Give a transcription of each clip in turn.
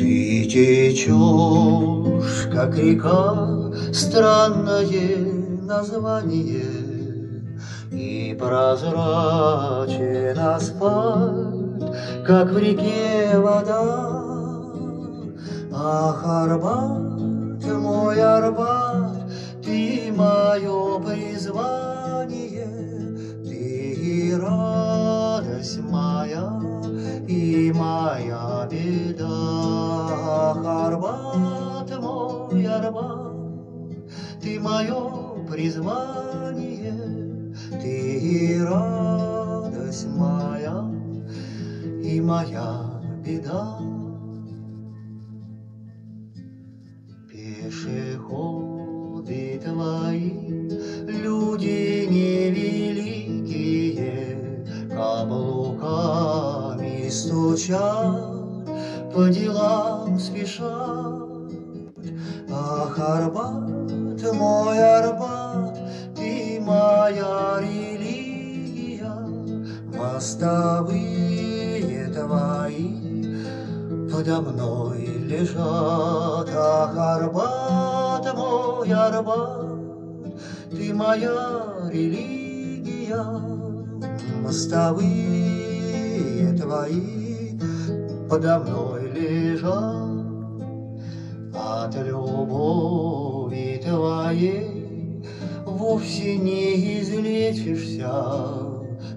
Ты течешь, как река, странное название, И прозрачен асфальт, как в реке вода. Ах, Арбат, мой Арбат, ты мое призвание, Ты и радость моя, и моя беда. Ты мое призвание, Ты и радость моя, и моя беда. Пешеходы твои, люди невеликие, Каблуками стучат, по делам спешат. Ах, Арбат, мой Арбат, ты моя религия, Мостовые твои подо мной лежат. Ах, Арбат, мой Арбат, ты моя религия, Мостовые твои подо мной лежат. Твоей вовсе не излечишься,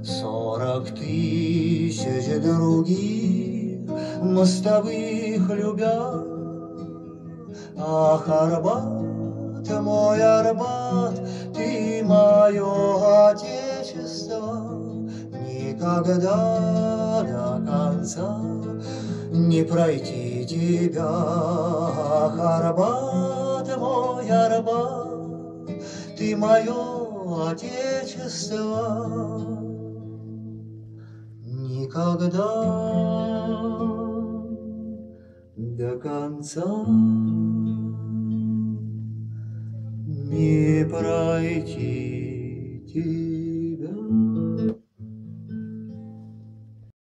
Сорок тысяч других мостовых любя. Ах, Арбат, мой Арбат, ты мое отечество, Никогда до конца не пройти тебя. Ах, Арбат, мой Арбат, ты мое отечество, Никогда до конца не пройти тебе.